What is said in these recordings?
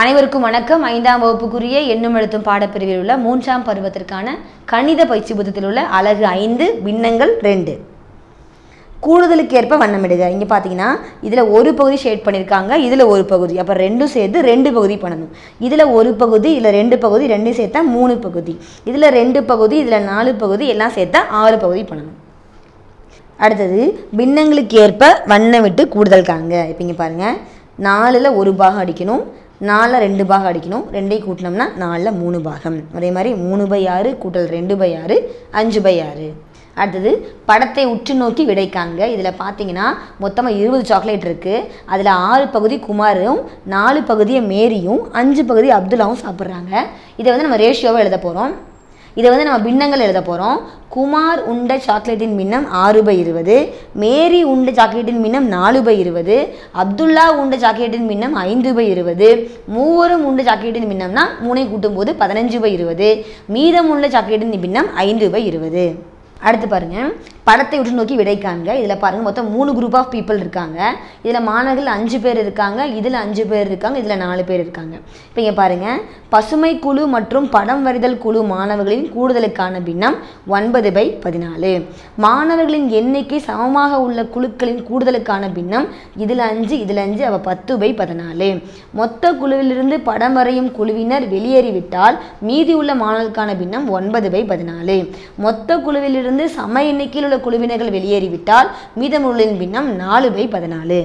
அனைவருக்கும் வணக்கம். ஐந்தாம் வகுப்புக்குரிய எண்ணும் எழுத்தும் பாடப்பிரிவில் உள்ள மூன்றாம் பருவத்திற்கான கணித பயிற்சி புத்தகத்தில் உள்ள அழகு ஐந்து பின்னங்கள் ரெண்டு. கூடுதலுக்கு ஏற்ப வண்ணமிடுக இங்கே பார்த்தீங்கன்னா இதில் ஒரு பகுதி ஷேட் பண்ணியிருக்காங்க இதில் ஒரு பகுதி. அப்போ ரெண்டும் சேர்த்து ரெண்டு பகுதி பண்ணணும். இதில் ஒரு பகுதி இதில் ரெண்டு பகுதி ரெண்டும் சேர்த்தா மூணு பகுதி. இதில் ரெண்டு பகுதி இதில் நாலு பகுதி எல்லாம் சேர்த்தா ஆறு பகுதி பண்ணணும். அடுத்தது பின்னங்களுக்கு ஏற்ப வண்ணம் விட்டு கூடுதல் காங்க இப்போ இங்கே பாருங்கள் நாலில் ஒரு பாகம் அடிக்கணும். நாலில் ரெண்டு பாகம் அடிக்கணும். ரெண்டையும் கூட்டினோம்னா நாலில் மூணு பாகம். அதே மாதிரி மூணு பை ஆறு கூட்டல் ரெண்டு பை ஆறு அஞ்சு பை ஆறு. அடுத்தது படத்தை உற்று நோக்கி விடை காண்க இதில் பார்த்தீங்கன்னா மொத்தமாக இருபது சாக்லேட் இருக்குது அதில் ஆறு பகுதி குமாரும் நாலு பகுதியை மேரியும் அஞ்சு பகுதி அப்துல்லாவும் சாப்பிட்றாங்க. இதை வந்து நம்ம ரேஷியோவாக எழுத போகிறோம் இதை வந்து நம்ம பின்னங்கள் எழுத போகிறோம் குமார் உண்ட சாக்லேட்டின் மின்னம் ஆறு பை இருபது மேரி உண்ட சாக்லேட்டின் மின்னம் நாலு பை இருபது அப்துல்லா உண்ட சாக்லேட்டின் மின்னம் ஐந்து பை இருபது மூவரும் உண்ட சாக்லேட்டின் பின்னம்னா மூணை கூட்டும்போது பதினஞ்சு பை இருபது மீதம் உள்ள சாக்லேட்டின் பின்னம் ஐந்து பை இருபது. அடுத்து பாருங்கள் படத்தை உற்று நோக்கி விடை காண்க. இதில் பாருங்கள் மொத்தம் மூணு குரூப் ஆஃப் பீப்புள் இருக்காங்க. இதில் மாணவர்கள் அஞ்சு பேர் இருக்காங்க. இதில் அஞ்சு பேர் இருக்காங்க. இதில் நாலு பேர் இருக்காங்க. இப்போ இங்கே பாருங்கள் பசுமை குழு மற்றும் படம் வரைதல் குழு மாணவர்களின் கூடுதலுக்கான பின்னம் ஒன்பது பை பதினாலு. மாணவர்களின் எண்ணிக்கை சமமாக உள்ள குழுக்களின் கூடுதலுக்கான பின்னம் இதில் அஞ்சு இதில் அஞ்சு அவள் பத்து பை பதினாலு. மொத்த குழுவிலிருந்து படம் வரையும் குழுவினர் வெளியேறிவிட்டால் மீதி உள்ள மாணவர்களுக்கான பின்னம் ஒன்பது பை பதினாலு. மொத்த குழுவிலிருந்து சம எண்ணிக்கையில் உள்ள குழுவினர்கள் வெளியேறிவிட்டால் மீதமுள்ளின் பின்னம் நாலு பை பதினாலு.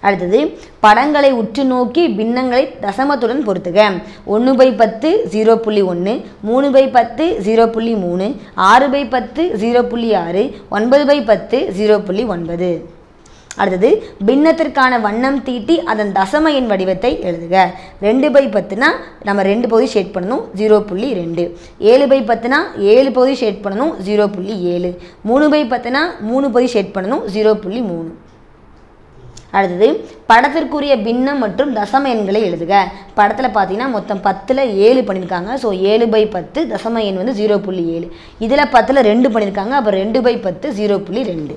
அடுத்தது படங்களை உற்று நோக்கி பின்னங்களை தசமத்துடன் பொறுத்துக ஒன்று பை பத்து ஜீரோ புள்ளி ஒன்று மூணு பை பத்து ஜீரோ புள்ளி மூணு ஆறு பை பத்து ஜீரோ புள்ளி ஆறு ஒன்பது பை பத்து ஜீரோ புள்ளி ஒன்பது. அடுத்தது பின்னத்திற்கான வண்ணம் தீட்டி அதன் தசம எண் வடிவத்தை எழுதுக. ரெண்டு பை பத்துனா நம்ம ரெண்டு பகுதி ஷேட் பண்ணணும் ஜீரோ புள்ளி ரெண்டு. ஏழு பை பத்துனா ஏழு பகுதி ஷேட் பண்ணணும் ஜீரோ புள்ளி ஏழு. மூணு பை பத்துனா மூணு பகுதி ஷேட் பண்ணணும் ஜீரோ புள்ளி மூணு. அடுத்தது படத்திற்குரிய பின்னம் மற்றும் தசம எண்களை எழுதுக. படத்தில் பார்த்தீங்கன்னா மொத்தம் பத்தில் ஏழு பண்ணியிருக்காங்க ஸோ ஏழு பை பத்து தசம எண் வந்து ஜீரோ புள்ளி ஏழு. இதில் பத்தில் ரெண்டு பண்ணியிருக்காங்க அப்போ ரெண்டு பை பத்து ஜீரோ புள்ளி ரெண்டு.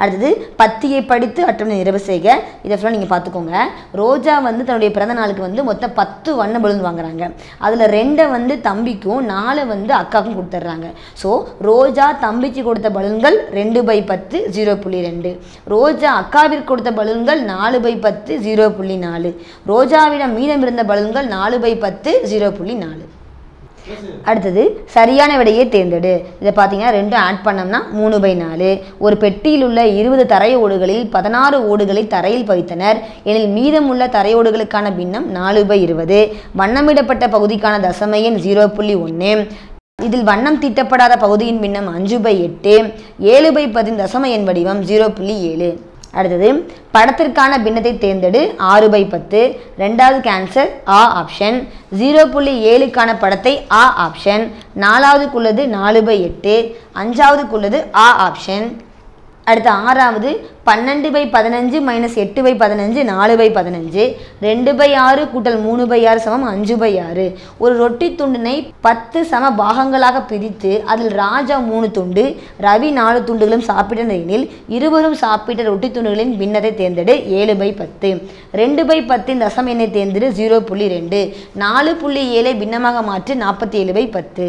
அடுத்தது பத்தியை படித்து அட்டவணை நிறைவு செய்க. இதை ஃபுல்லாக நீங்கள் பார்த்துக்கோங்க. ரோஜா வந்து தன்னுடைய பிறந்த நாளுக்கு வந்து மொத்தம் பத்து வண்ண பலூன் வாங்குறாங்க. அதில் ரெண்டை வந்து தம்பிக்கும் நாலு வந்து அக்காவுக்கும் கொடுத்துட்றாங்க. ஸோ ரோஜா தம்பிக்கு கொடுத்த பலூன்கள் ரெண்டு பை பத்து ஜீரோ புள்ளி ரெண்டு. ரோஜா அக்காவிற்கு கொடுத்த பலூன்கள் நாலு பை பத்து ஜீரோ புள்ளி நாலு. ரோஜாவிடம் மீதம் இருந்த பலூன்கள் நாலு பை பத்து ஜீரோ புள்ளி நாலு. அடுத்தது சரியான விடையை தேர்ந்தெடு. இதை பார்த்தீங்கன்னா ரெண்டும் ஆட் பண்ணோம்னா மூணு பை நாலு. ஒரு பெட்டியில் உள்ள இருபது தரை ஓடுகளில் பதினாறு ஓடுகளை தரையில் பவித்தனர் எனில் மீதமுள்ள தரை ஓடுகளுக்கான பின்னம் நாலு பை இருபது. வண்ணமிடப்பட்ட பகுதிக்கான தசம எண் ஜீரோ புள்ளி ஒன்று இதில் வண்ணம் தீட்டப்படாத பகுதியின் பின்னம் அஞ்சு பை எட்டு. ஏழு பை பதின் தசம எண் வடிவம் ஜீரோ புள்ளி ஏழு. அடுத்தது படத்திற்கான பின்னத்தை தேர்ந்தெடு. ஆறு பை பத்து. ரெண்டாவது கேன்சர் ஆ ஆப்ஷன் ஜீரோ புள்ளி ஏழுக்கான படத்தை ஆ ஆப்ஷன் நாலாவதுக்குள்ளது நாலு பை எட்டு. அஞ்சாவதுக்குள்ளது ஆ ஆப்ஷன் அடுத்து ஆறாவது பன்னெண்டு பை பதினஞ்சு மைனஸ் எட்டு பை பதினஞ்சு நாலு பை பதினஞ்சு. ரெண்டு பை ஆறு கூட்டல் மூணு பை ஆறு சமம் அஞ்சு பை ஆறு. ஒரு ரொட்டி துண்டினை பத்து சம பாகங்களாக பிரித்து அதில் ராஜா மூணு துண்டு ரவி நாலு துண்டுகளும் சாப்பிட்ட எனில் இருவரும் சாப்பிட்ட ரொட்டி துண்டுகளின் பின்னத்தை தேர்ந்தெடு ஏழு பை பத்து. ரெண்டு பை பத்தின் தசம் எண்ணை தேர்ந்தெடு ஜீரோ புள்ளி ரெண்டு. நாலு புள்ளி ஏழை பின்னமாக மாற்றி நாற்பத்தி ஏழு பை பத்து.